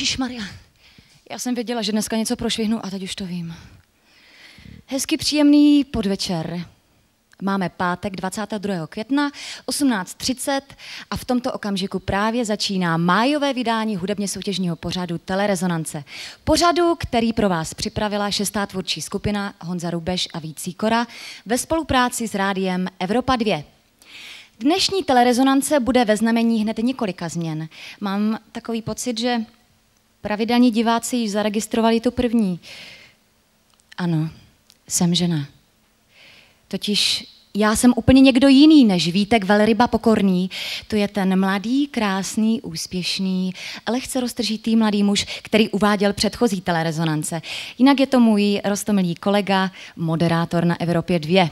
Ježíš Maria. Já jsem věděla, že dneska něco prošvihnu a teď už to vím. Hezky příjemný podvečer. Máme pátek 22. května 18.30 a v tomto okamžiku právě začíná májové vydání hudebně soutěžního pořadu Telerezonance. Pořadu, který pro vás připravila šestá tvůrčí skupina Honza Rubeš a Vící Kora ve spolupráci s rádiem Evropa 2. Dnešní telerezonance bude ve znamení hned několika změn. Mám takový pocit, že pravidelní diváci již zaregistrovali tu první. Ano, jsem žena. Totiž já jsem úplně někdo jiný než Vítek Velryba Pokorný. To je ten mladý, krásný, úspěšný, lehce roztržitý mladý muž, který uváděl předchozí telerezonance. Jinak je to můj rostomilý kolega, moderátor na Evropě 2.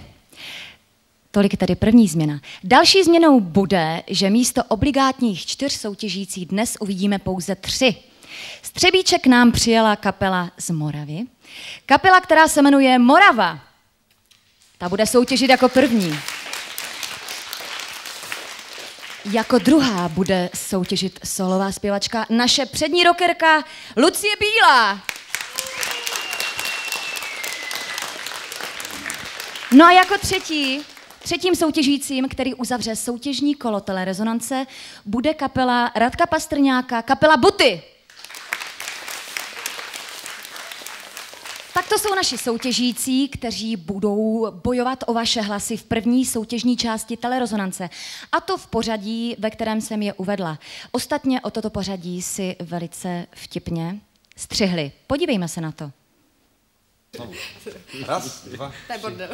Tolik tedy první změna. Další změnou bude, že místo obligátních čtyř soutěžící dnes uvidíme pouze tři. Střebíček nám přijela kapela z Moravy. Kapela, která se jmenuje Morava. Ta bude soutěžit jako první. Jako druhá bude soutěžit solová zpěvačka naše přední rockerka Lucie Bílá. No a jako třetí, třetím soutěžícím, který uzavře soutěžní kolo telerezonance, bude kapela Radka Pastrňáka, kapela Buty. Tak to jsou naši soutěžící, kteří budou bojovat o vaše hlasy v první soutěžní části telerezonance. A to v pořadí, ve kterém jsem je uvedla. Ostatně o toto pořadí si velice vtipně střihli. Podívejme se na to. Raz, dva, bordel.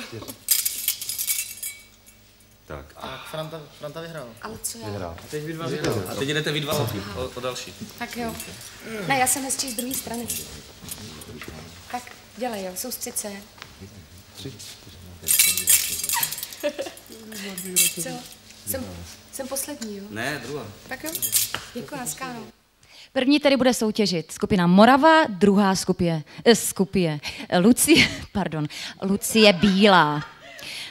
tak. Tak Franta, Franta vyhrál. Ale co já? Vyhrál. A teď vy dva A teď jdete vy dva o, o další. Tak jo. Ne, já jsem hezčí z druhé strany. Dělej, jo, soustřed se. Co? Jsem, jsem poslední, jo? Ne, druhá. Tak jo. Děkuji, Askáno. První tedy bude soutěžit skupina Morava, druhá skupie, eh, skupie Lucie, pardon, Lucie Bílá.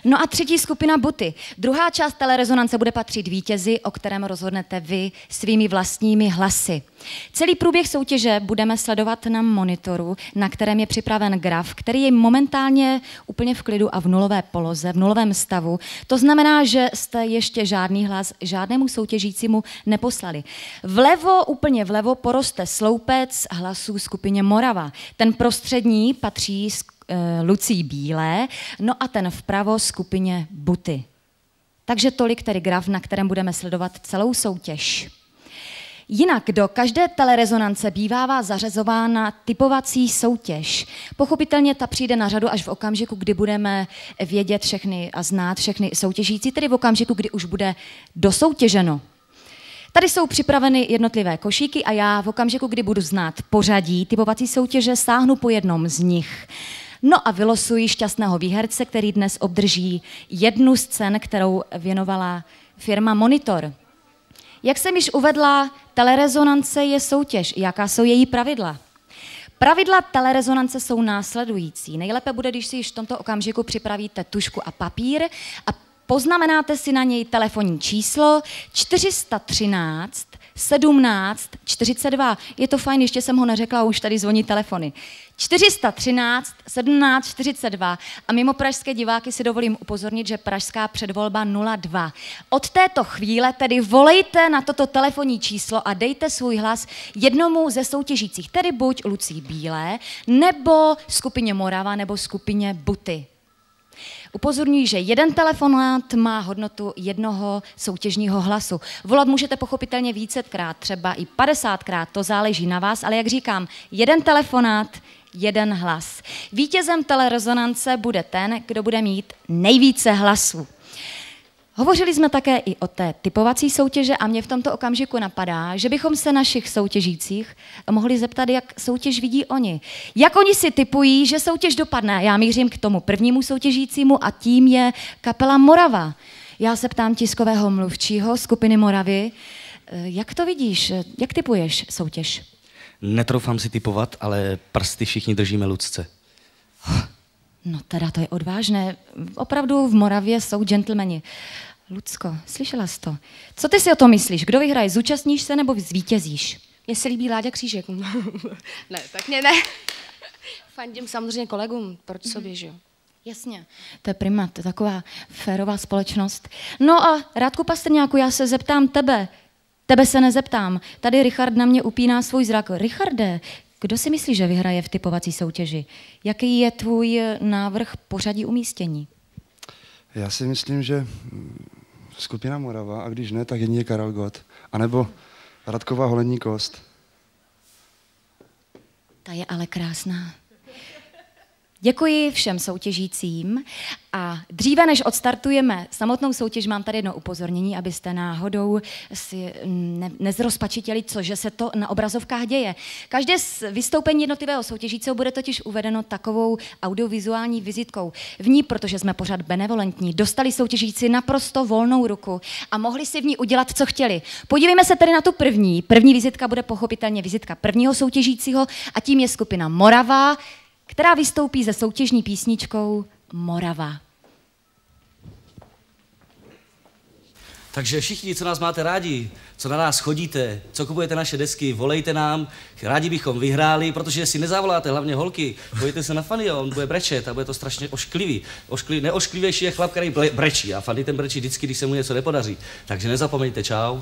No a třetí skupina Buty. Druhá část telerezonance bude patřit vítězi, o kterém rozhodnete vy svými vlastními hlasy. Celý průběh soutěže budeme sledovat na monitoru, na kterém je připraven graf, který je momentálně úplně v klidu a v nulové poloze, v nulovém stavu. To znamená, že jste ještě žádný hlas žádnému soutěžícímu neposlali. Vlevo, úplně vlevo, poroste sloupec hlasů skupině Morava. Ten prostřední patří Lucí Bílé, no a ten vpravo skupině Buty. Takže tolik tedy graf, na kterém budeme sledovat celou soutěž. Jinak do každé telerezonance bývává zařazována typovací soutěž. Pochopitelně ta přijde na řadu až v okamžiku, kdy budeme vědět všechny a znát všechny soutěžící, tedy v okamžiku, kdy už bude dosoutěženo. Tady jsou připraveny jednotlivé košíky a já v okamžiku, kdy budu znát pořadí typovací soutěže, sáhnu po jednom z nich. No a vylosuji šťastného výherce, který dnes obdrží jednu z cen, kterou věnovala firma Monitor. Jak jsem již uvedla, telerezonance je soutěž. Jaká jsou její pravidla? Pravidla telerezonance jsou následující. Nejlépe bude, když si již v tomto okamžiku připravíte tušku a papír a poznamenáte si na něj telefonní číslo 413 17 42. Je to fajn, ještě jsem ho neřekla, už tady zvoní telefony. 413 17 42. A mimo pražské diváky si dovolím upozornit, že pražská předvolba 02. Od této chvíle tedy volejte na toto telefonní číslo a dejte svůj hlas jednomu ze soutěžících, tedy buď Lucí Bílé, nebo skupině Morava, nebo skupině Buty. Upozorňuji, že jeden telefonát má hodnotu jednoho soutěžního hlasu. Volat můžete pochopitelně vícekrát, třeba i 50krát, to záleží na vás, ale jak říkám, jeden telefonát, jeden hlas. Vítězem telerezonance bude ten, kdo bude mít nejvíce hlasů. Hovořili jsme také i o té typovací soutěže a mě v tomto okamžiku napadá, že bychom se našich soutěžících mohli zeptat, jak soutěž vidí oni. Jak oni si typují, že soutěž dopadne. Já mířím k tomu prvnímu soutěžícímu a tím je kapela Morava. Já se ptám tiskového mluvčího skupiny Moravy, eh, jak to vidíš, jak typuješ soutěž? Netroufám si typovat, ale prsty všichni držíme Lucce. No teda to je odvážné. Opravdu v Moravě jsou gentlemani. Lucko, slyšela jsi to? Co ty si o to myslíš? Kdo vyhraje? Zúčastníš se nebo zvítězíš? Mně se líbí Láďa Křížek. ne, tak mě ne. Fandím samozřejmě kolegům, proč sobě, že jo. Jasně, to je prima, to je taková férová společnost. No a Rádku Pastrňáku, já se zeptám tebe. Tebe se nezeptám. Tady Richard na mě upíná svůj zrak. Richarde, kdo si myslí, že vyhraje v typovací soutěži? Jaký je tvůj návrh pořadí umístění? Já si myslím, že mm, skupina Morava, a když ne, tak jedině Karel Gott. A nebo Radková holení kost. Ta je ale krásná. Děkuji všem soutěžícím a dříve, než odstartujeme samotnou soutěž, mám tady jedno upozornění, abyste náhodou si ne, nezrozpačitěli, cože se to na obrazovkách děje. Každé z vystoupení jednotlivého soutěžícího bude totiž uvedeno takovou audiovizuální vizitkou. V ní, protože jsme pořád benevolentní, dostali soutěžíci naprosto volnou ruku a mohli si v ní udělat, co chtěli. Podívejme se tedy na tu první. První vizitka bude pochopitelně vizitka prvního soutěžícího a tím je skupina Morava, která vystoupí se soutěžní písničkou Morava. Takže všichni, co nás máte rádi, co na nás chodíte, co kupujete naše desky, volejte nám, rádi bychom vyhráli, protože si nezavoláte, hlavně holky, pojďte se na Fanny, on bude brečet a bude to strašně ošklivý. Oškli, neošklivější je chlap, který brečí a Fanny ten brečí vždycky, když se mu něco nepodaří. Takže nezapomeňte, čau.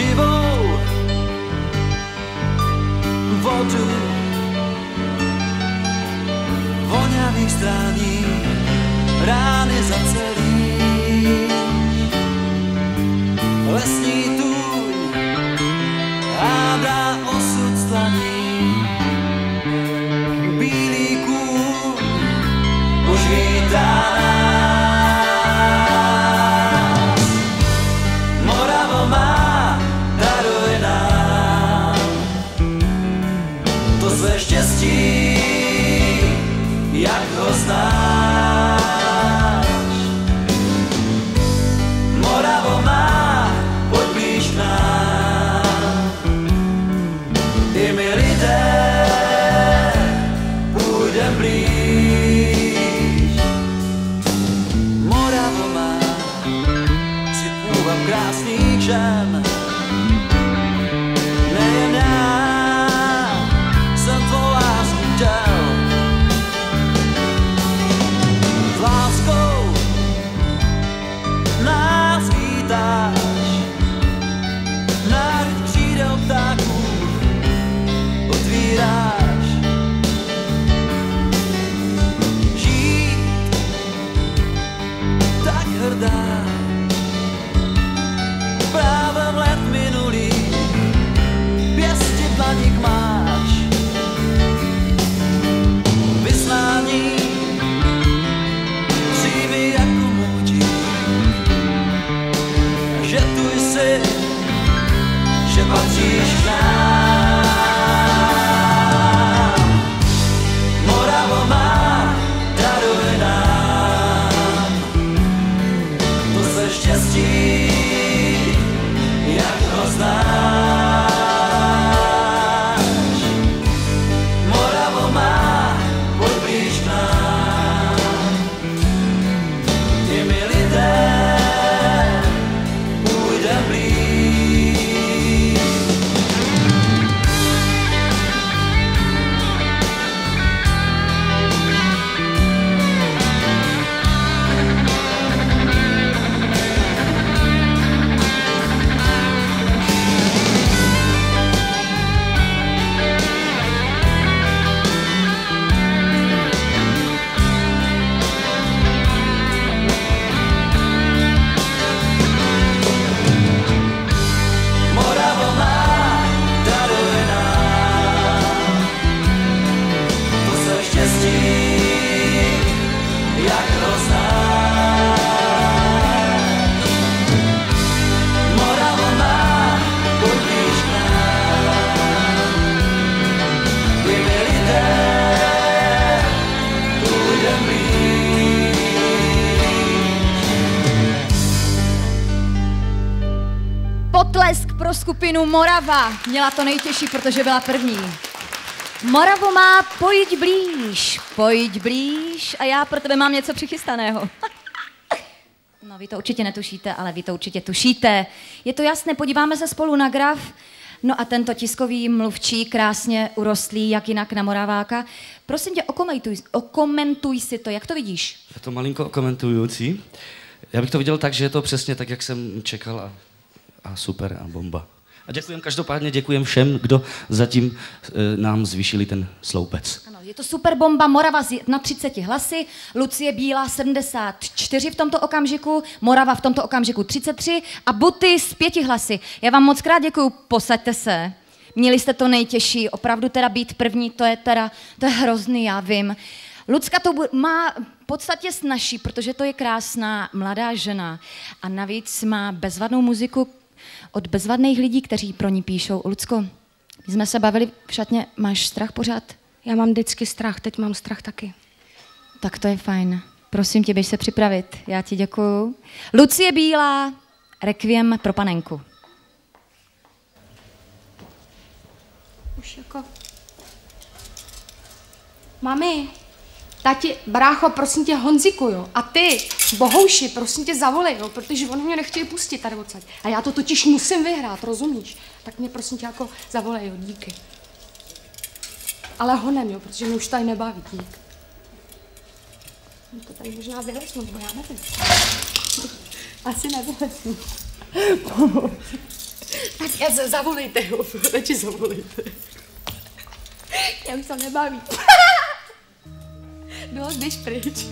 živou vodu voňavých strání rány za celý. Lesní Morava. Měla to nejtěžší, protože byla první. Moravo má pojď blíž, pojď blíž a já pro tebe mám něco přichystaného. No, vy to určitě netušíte, ale vy to určitě tušíte. Je to jasné, podíváme se spolu na graf. No a tento tiskový mluvčí, krásně urostlý, jak jinak na Moraváka. Prosím tě, okomentuj, okomentuj si to, jak to vidíš? Je to malinko komentující. Já bych to viděl tak, že je to přesně tak, jak jsem čekal a, a super a bomba. A děkujem, každopádně děkujem všem, kdo zatím e, nám zvýšili ten sloupec. Ano, je to super bomba Morava na 30 hlasy, Lucie Bílá 74 v tomto okamžiku, Morava v tomto okamžiku 33 a Buty s pěti hlasy. Já vám moc krát děkuju, posaďte se. Měli jste to nejtěžší, opravdu teda být první, to je teda, to je hrozný, já vím. Lucka to má v podstatě snažší, protože to je krásná mladá žena a navíc má bezvadnou muziku od bezvadných lidí, kteří pro ní píšou. Lucko, my jsme se bavili v šatně, máš strach pořád? Já mám vždycky strach, teď mám strach taky. Tak to je fajn. Prosím tě, běž se připravit. Já ti děkuju. Lucie Bílá, Requiem pro panenku. Už jako... Mami, tati, brácho, prosím tě, Honziku, jo. A ty, bohouši, prosím tě, zavolej, jo, protože oni mě nechtějí pustit tady odsaď. A já to totiž musím vyhrát, rozumíš? Tak mě prosím tě jako zavolej, jo, díky. Ale honem, jo, protože mě už tady nebaví, dík. No to tady možná vylesnu, nebo já nevím. Asi nevylesnu. tak já se zavolejte, jo, radši zavolejte. Já už to nebaví. No, běž pryč.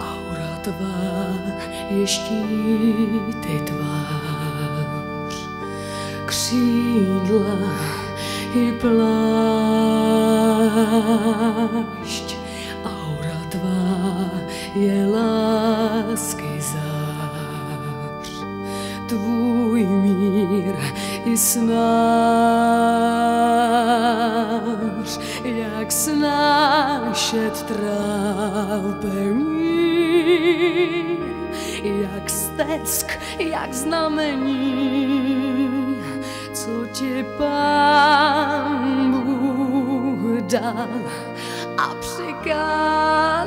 Aura tvá je štíty tvář, křídla i plášť. Tvůj mír i snář, jak snášet trápení, jak stesk, jak znamení, co ti pán Bůh dal a přikázal.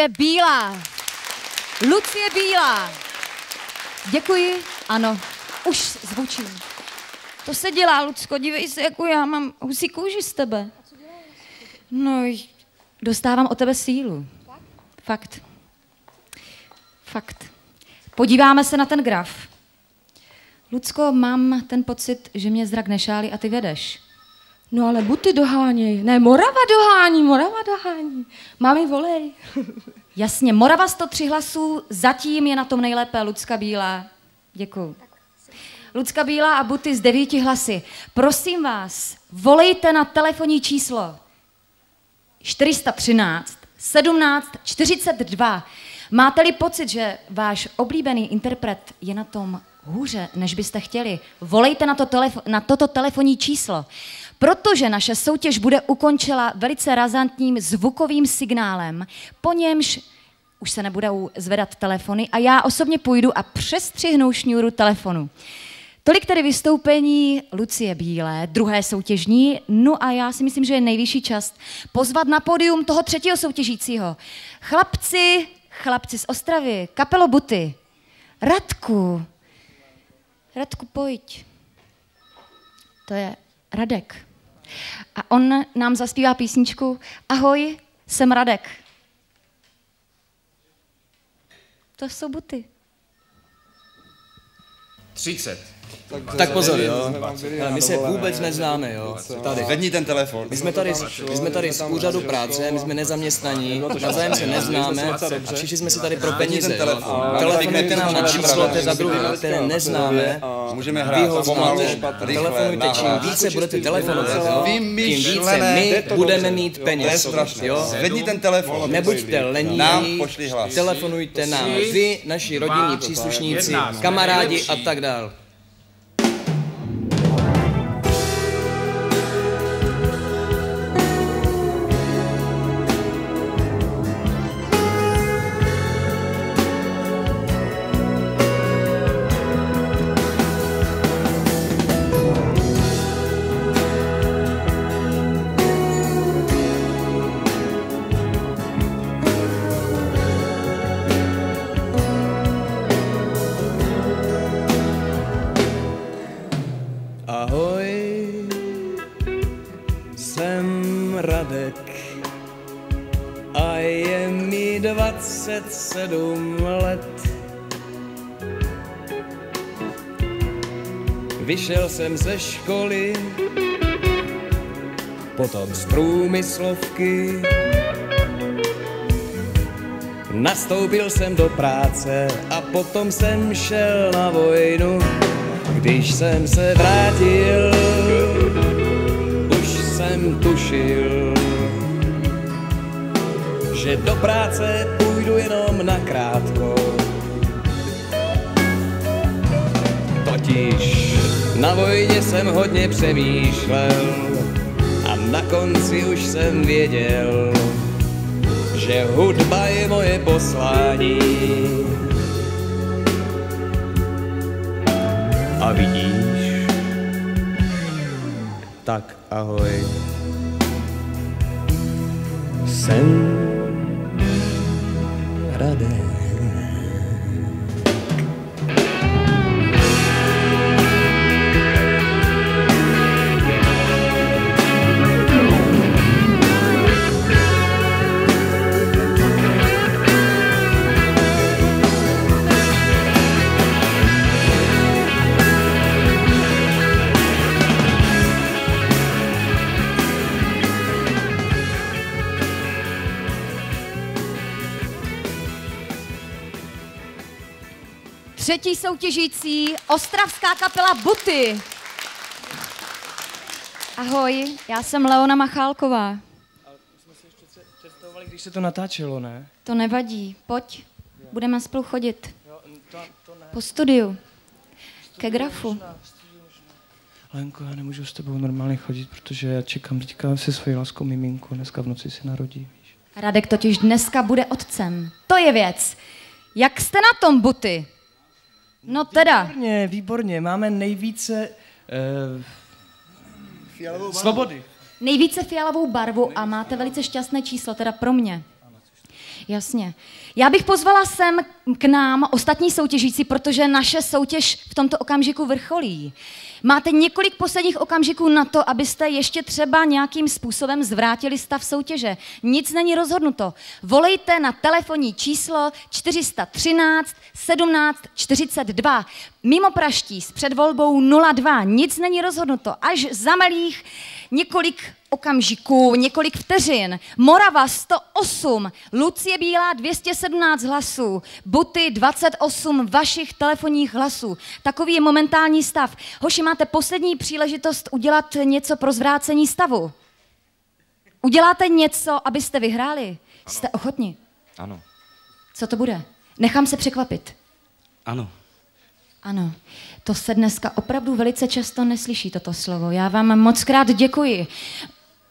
Lucie Bílá. Lucie Bílá. Děkuji, ano, už zvučím. To se dělá, Lucko, dívej se, jako já mám husí kůži z tebe. No, dostávám o tebe sílu. Fakt. Fakt. Podíváme se na ten graf. Lucko, mám ten pocit, že mě zrak nešálí a ty vedeš. No ale buty doháněj. Ne, Morava dohání, Morava dohání. Mami, volej. Jasně, Morava 103 hlasů, zatím je na tom nejlépe Lucka Bílá. Děkuju. Lucka Bílá a Buty z devíti hlasy. Prosím vás, volejte na telefonní číslo 413 17 42. Máte-li pocit, že váš oblíbený interpret je na tom hůře, než byste chtěli, volejte na, to telefo- na toto telefonní číslo, protože naše soutěž bude ukončila velice razantním zvukovým signálem, po němž už se nebudou zvedat telefony a já osobně půjdu a přestřihnu šňůru telefonu. Tolik tedy vystoupení Lucie Bílé, druhé soutěžní, no a já si myslím, že je nejvyšší čas pozvat na pódium toho třetího soutěžícího. Chlapci, chlapci z Ostravy, kapelo Buty. Radku, Radku, pojď. To je Radek. A on nám zaspívá písničku Ahoj, jsem Radek. To jsou Buty. 30. Tak pozor, jo. Ale my se vůbec neznáme, jo. Tady. Vedni ten telefon. My jsme tady, my jsme tady z úřadu práce, my jsme nezaměstnaní, navzájem se neznáme a přišli jsme si tady pro peníze, jo. Telefonujte nám na číslo, to je za druhé, které neznáme, Můžeme hrát pomalu, telefonujte, čím více budete telefonovat, jo, tím více my budeme mít peněz, jo. Zvedni ten telefon. Nebuďte Nám lení, pošli hlas. telefonujte nám vy, naši rodinní příslušníci, kamarádi a tak dál. 27 let. Vyšel jsem ze školy, potom z průmyslovky. Nastoupil jsem do práce a potom jsem šel na vojnu. Když jsem se vrátil, už jsem tušil, že do práce půjdu jenom na krátko. Totiž na vojně jsem hodně přemýšlel a na konci už jsem věděl, že hudba je moje poslání. A vidíš? Tak ahoj. Jsem Radek. Třetí soutěžící, ostravská kapela Buty. Ahoj, já jsem Leona Machálková. Představovali, když se to natáčelo, ne? To nevadí, pojď, budeme spolu chodit. Po studiu, ke grafu. Lenko, já nemůžu s tebou normálně chodit, protože já čekám teďka se svojí láskou miminku, dneska v noci se narodí, víš. Radek totiž dneska bude otcem. To je věc. Jak jste na tom, Buty? No teda, Výborně, výborně, máme nejvíce uh, svobody. nejvíce fialovou barvu a máte velice šťastné číslo, teda pro mě. Jasně. Já bych pozvala sem k nám ostatní soutěžící, protože naše soutěž v tomto okamžiku vrcholí. Máte několik posledních okamžiků na to, abyste ještě třeba nějakým způsobem zvrátili stav soutěže. Nic není rozhodnuto. Volejte na telefonní číslo 413 17 42. Mimo praští s předvolbou 02. Nic není rozhodnuto. Až za malých několik okamžiků, několik vteřin. Morava 108, Lucie Bílá 217 hlasů, Buty 28 vašich telefonních hlasů. Takový je momentální stav. Hoši, máte poslední příležitost udělat něco pro zvrácení stavu. Uděláte něco, abyste vyhráli? Jste ochotni? Ano. Co to bude? Nechám se překvapit. Ano. Ano, to se dneska opravdu velice často neslyší toto slovo. Já vám moc krát děkuji.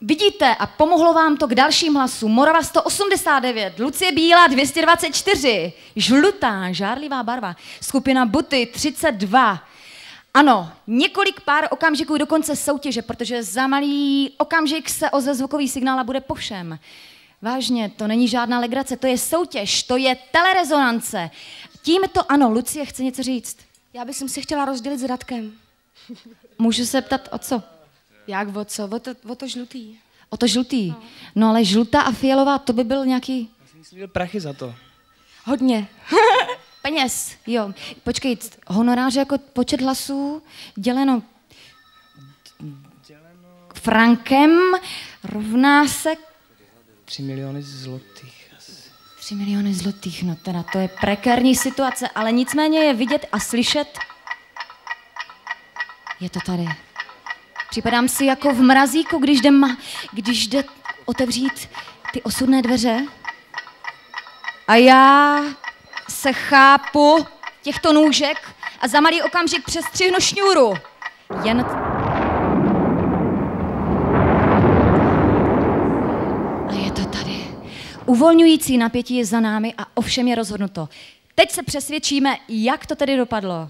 Vidíte, a pomohlo vám to k dalším hlasům. Morava 189, Lucie Bílá 224, žlutá, žárlivá barva, skupina Buty 32. Ano, několik pár okamžiků do konce soutěže, protože za malý okamžik se ozve zvukový signál a bude po všem. Vážně, to není žádná legrace, to je soutěž, to je telerezonance. Tímto ano, Lucie chce něco říct. Já bych si chtěla rozdělit s Radkem. Můžu se ptat o co? Jak o co? O to, o to žlutý. O to žlutý. No ale žlutá a fialová, to by byl nějaký Slíbil prachy za to. Hodně. Peněz. Jo, počkej, honoráře jako počet hlasů děleno frankem rovná se 3 miliony zlotých. asi. 3 miliony zlotých. No teda to je prekérní situace, ale nicméně je vidět a slyšet. Je to tady. Připadám si jako v mrazíku, když jde, ma, když jde otevřít ty osudné dveře. A já se chápu těchto nůžek a za malý okamžik přestřihnu šňůru. Jen... A je to tady. Uvolňující napětí je za námi a ovšem je rozhodnuto. Teď se přesvědčíme, jak to tedy dopadlo.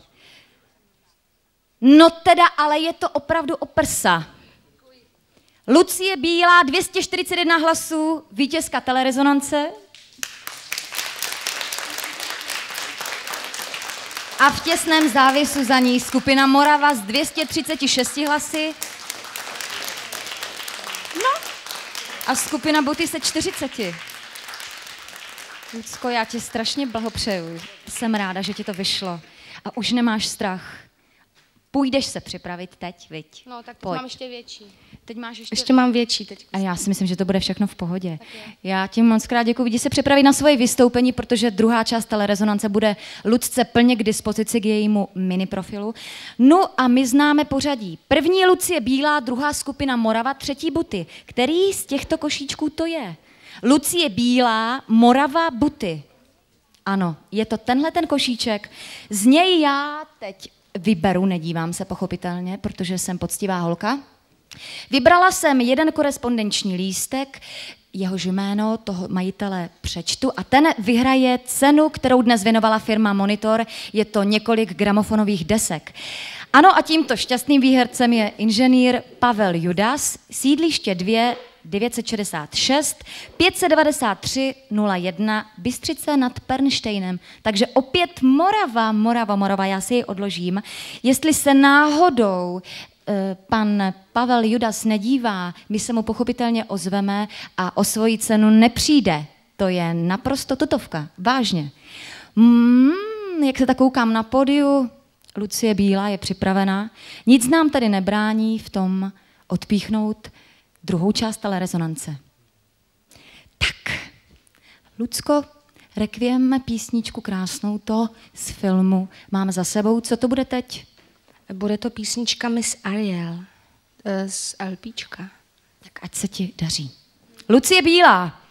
No teda, ale je to opravdu o prsa. Lucie Bílá, 241 hlasů, vítězka telerezonance. A v těsném závěsu za ní skupina Morava s 236 hlasy. No, a skupina Buty se 40. Lucko, já ti strašně blahopřeju. Jsem ráda, že ti to vyšlo. A už nemáš strach. Půjdeš se připravit teď, viď? No, tak teď Pojď. mám ještě větší. Teď máš ještě... Ještě mám větší teď. A já si myslím, že to bude všechno v pohodě. Já ti moc krát děkuji. Jdi se připravit na svoje vystoupení, protože druhá část telerezonance bude Lucce plně k dispozici k jejímu mini profilu. No a my známe pořadí. První Lucie Bílá, druhá skupina Morava, třetí Buty. Který z těchto košíčků to je? Lucie Bílá, Morava, Buty. Ano, je to tenhle ten košíček. Z něj já teď vyberu, nedívám se pochopitelně, protože jsem poctivá holka. Vybrala jsem jeden korespondenční lístek, jehož jméno toho majitele přečtu a ten vyhraje cenu, kterou dnes věnovala firma Monitor. Je to několik gramofonových desek. Ano a tímto šťastným výhercem je inženýr Pavel Judas, sídliště 2 966 593 01 Bystřice nad Pernštejnem. Takže opět Morava, Morava, Morava, já si ji odložím. Jestli se náhodou eh, pan Pavel Judas nedívá, my se mu pochopitelně ozveme a o svoji cenu nepřijde. To je naprosto tutovka, vážně. Mm, jak se tak koukám na podiu, Lucie Bílá je připravená. Nic nám tedy nebrání v tom odpíchnout druhou část telerezonance. Tak, Lucko, rekvieme písničku krásnou, to z filmu máme za sebou. Co to bude teď? Bude to písnička Miss Ariel eh, z LPčka. Tak ať se ti daří. Lucie Bílá.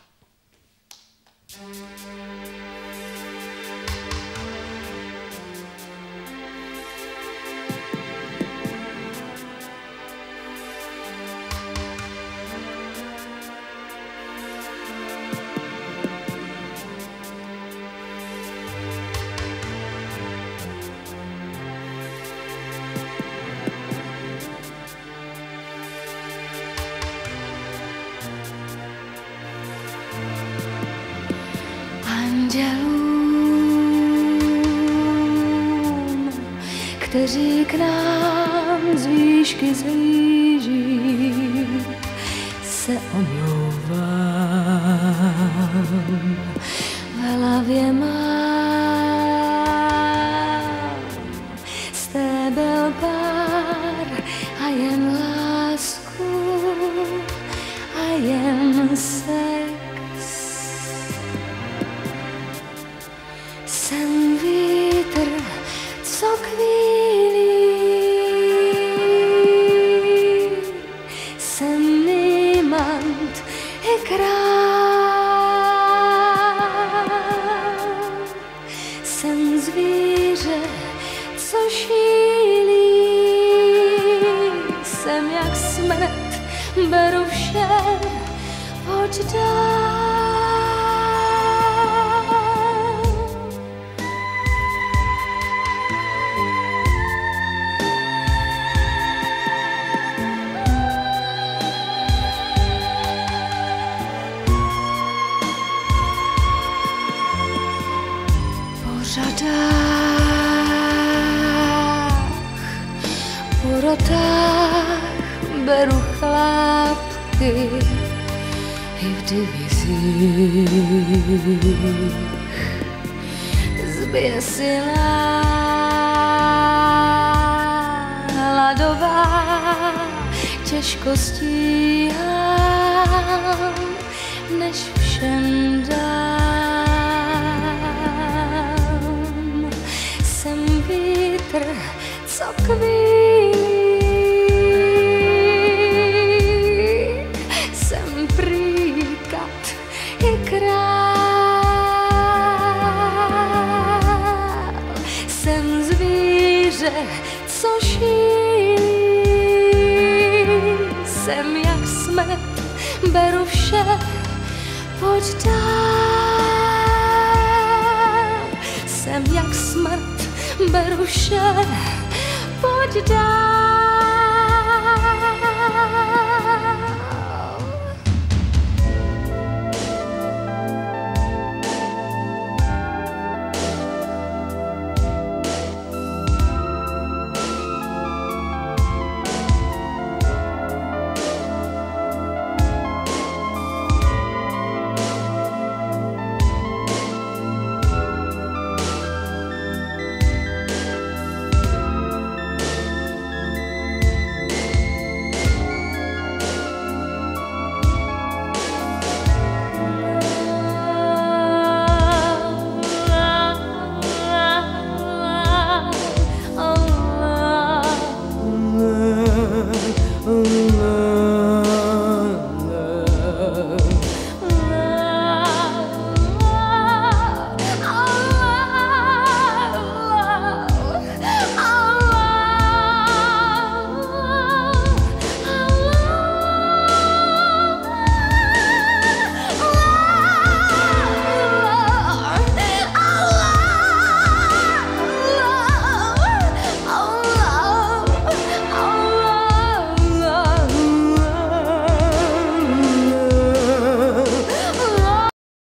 andělům, kteří k nám z výšky zlíží, se omlouvám. V hlavě mám jsem jak smrt, beru vše, pojď dál. Divizích. Zběsilá, hladová, těžko stíhám, než všem dám. Jsem vítr, co kvílí,